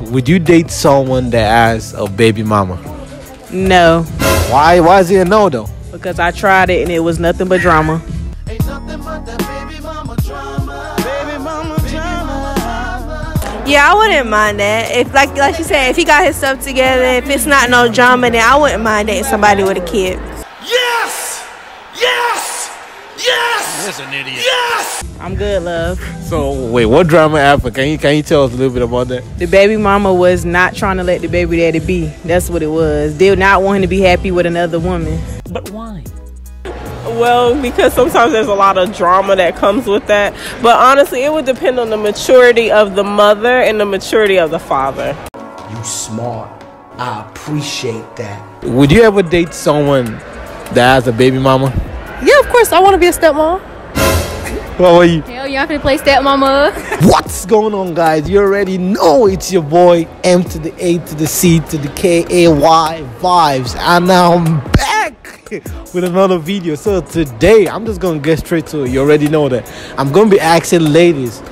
Would you date someone that has a baby mama? No, Why? Why is it a no though? because I tried it and it was nothing but drama. Yeah, I wouldn't mind that. If like like she said, if he got his stuff together, if it's not no drama, then I wouldn't mind dating somebody with a kid. Yes! Yes! Yes! That's an idiot. Yes! I'm good, love. So wait, what drama happened? Can you can you tell us a little bit about that? The baby mama was not trying to let the baby daddy be. That's what it was. They were not wanting to be happy with another woman. But why? Well, because sometimes there's a lot of drama that comes with that. But honestly, it would depend on the maturity of the mother and the maturity of the father. You smart. I appreciate that. Would you ever date someone that has a baby mama? Course. I want to be a stepmom. What are you? Hell, y'all finna play stepmama. What's going on, guys? You already know it's your boy M to the A to the C to the K A Y vibes, and now I'm back with another video. So today, I'm just gonna get straight to it. You already know that I'm gonna be asking ladies.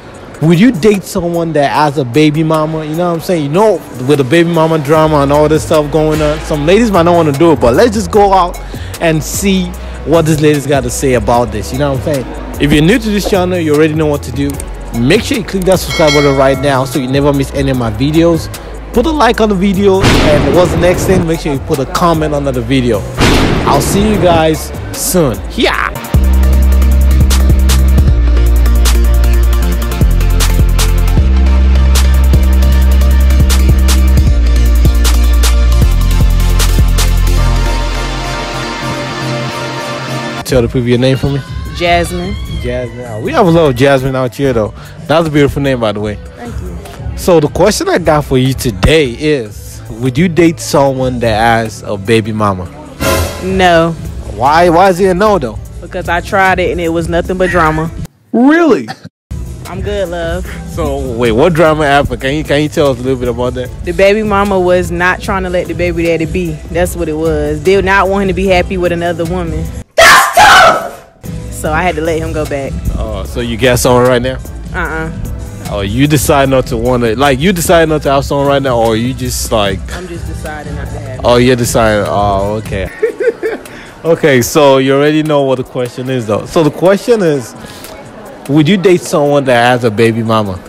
Would you date someone that has a baby mama? You know what I'm saying? You know, with the baby mama drama and all this stuff going on, some ladies might not want to do it, but let's just go out and see what this lady's got to say about this. You know what I'm saying? If you're new to this channel, you already know what to do. Make sure you click that subscribe button right now so you never miss any of my videos. Put a like on the video, and what's the next thing? Make sure you put a comment under the video. I'll see you guys soon. Yeah. Tell the people your name for me. Jasmine. Jasmine. Oh, we have a lot of Jasmine out here, though. That's a beautiful name, by the way. Thank you. So the question I got for you today is: Would you date someone that has a baby mama? No, Why? Why is it a no though? because I tried it and it was nothing but drama. Really? I'm good, love. So wait, what drama happened? Can you can you tell us a little bit about that? The baby mama was not trying to let the baby daddy be. That's what it was. They were not wanting to be happy with another woman. So I had to let him go back. Oh, so you got someone right now? Uh-uh. Oh, you decide not to want to like you decide not to have someone right now, or you just like I'm just deciding not to have. oh you're deciding. Oh, okay. okay, so you already know what the question is though. So the question is, would you date someone that has a baby mama?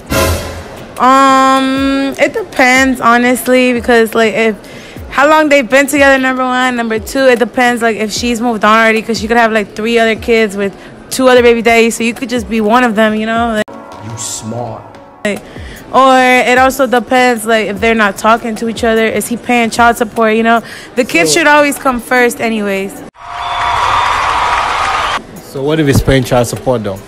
Um, it depends honestly because like if how long they've been together. Number one, number two, it depends like if she's moved on already because she could have like three other kids with two other baby daddies, so you could just be one of them, you know. Like, You smart. or it also depends like if they're not talking to each other. Is he paying child support? You know, the kids should always come first, anyways. So what if he's paying child support though?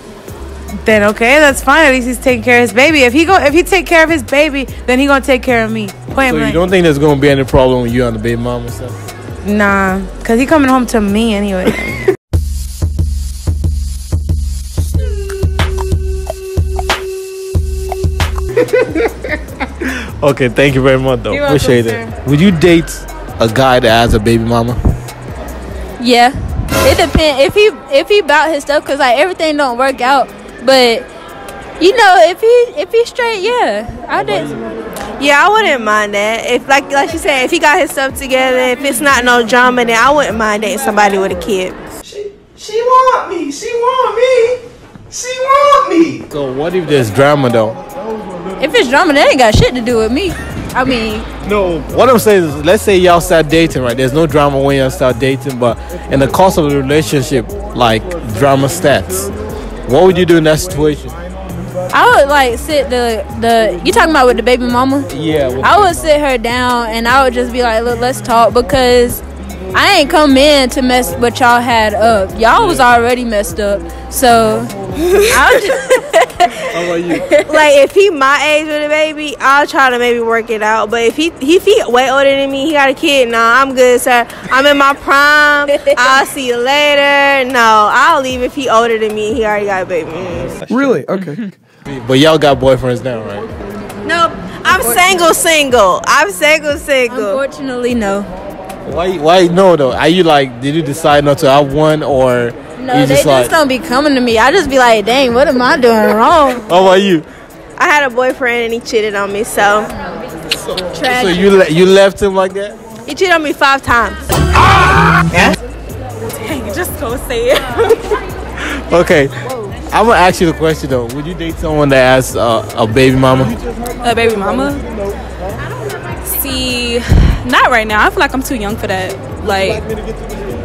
Then okay, that's fine. At least he's taking care of his baby. If he go, if he take care of his baby, then he gonna take care of me. Point So you don't think there's gonna be any problem with you and the baby mama and stuff? Nah, cause he coming home to me anyway. Okay, thank you very much though. You're welcome, Appreciate sir. it. Would you date a guy that has a baby mama? Yeah, it depends if he if he about his stuff because like everything don't work out. But you know, if he if he's straight, yeah, I did. Yeah, I wouldn't mind that. If like like she said, if he got his stuff together, if it's not no drama, then I wouldn't mind dating somebody with a kid. She, she want me. She want me. She want me. So what if there's drama though? If it's drama, that ain't got shit to do with me. I mean, No. What I'm saying is, let's say y'all start dating, right? There's no drama when y'all start dating, but in the course of the relationship, like drama stats. What would you do in that situation? I would like sit the the you talking about with the baby mama. Yeah. I would sit her down and I would just be like, look, let's talk because I ain't come in to mess what y'all had up. Y'all was already messed up. So I'll just How about you? Like if he my age with a baby, I'll try to maybe work it out. But if he if he way older than me, he got a kid. Nah, I'm good, sir. I'm in my prime. I'll see you later. No, I'll leave if he older than me. He already got a baby. Really? Okay. But y'all got boyfriends now, right? No, I'm single, single. I'm single, single. unfortunately no. Why? Why no though? Are you like? Did you decide not to have one, or No, you they just just don't be coming to me. I just be like, dang, what am I doing wrong? How about you? I had a boyfriend and he cheated on me, so So Tragic. you le- you left him like that? He cheated on me five times. Yeah. Dang, just go say it. Okay. I'm gonna ask you the question though. Would you date someone that has uh, a baby mama? A baby mama? See, not right now. I feel like I'm too young for that. Like,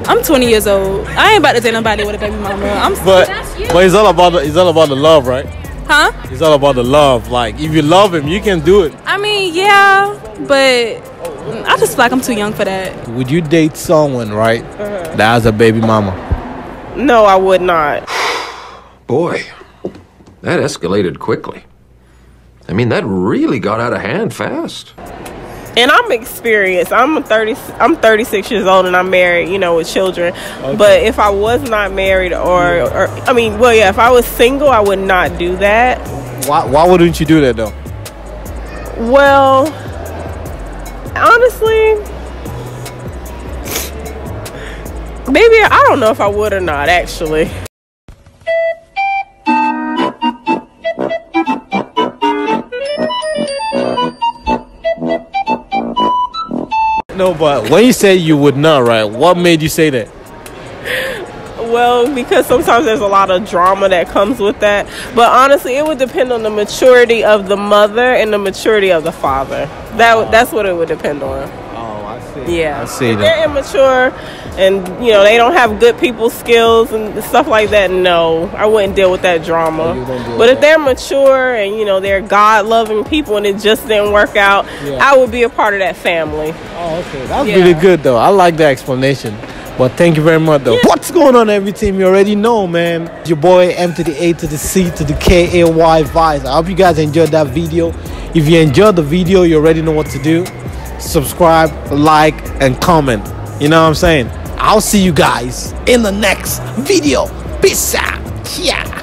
I'm 20 years old. I ain't about to date nobody with a baby mama. I'm, But but it's all about the, it's all about the love, right? huh? It's all about the love. Like if you love him, you can do it. I mean, yeah, but I just feel like I'm too young for that. Would you date someone, right, uh-huh. that has a baby mama? No, I would not. Boy, that escalated quickly. I mean, that really got out of hand fast. And I'm experienced. I'm 30. I'm 36 years old, and I'm married. You know, with children. But if I was not married, or, or I mean, well, yeah, if I was single, I would not do that. Why why wouldn't you do that though? Well, honestly, maybe I don't know if I would or not. Actually, No, but when you say you would not, right? What made you say that? well, because sometimes there's a lot of drama that comes with that. But honestly, it would depend on the maturity of the mother and the maturity of the father. That that's what it would depend on. Oh, I see. Yeah, I see If that. they're immature, and you know they don't have good people skills and stuff like that. No, I wouldn't deal with that drama. Oh, you wouldn't deal but if they're mature and you know they're God loving people and it just didn't work out, Yeah. I would be a part of that family. Oh, okay. That's Yeah. really good though. I like the explanation. But thank you very much though. What's going on, every team? You already know, man. Your boy M to the A to the C to the K A Y Vibes. I hope you guys enjoyed that video. If you enjoyed the video, you already know what to do. Subscribe, like, and comment. You know what I'm saying? I'll see you guys in the next video. Peace out. Yeah.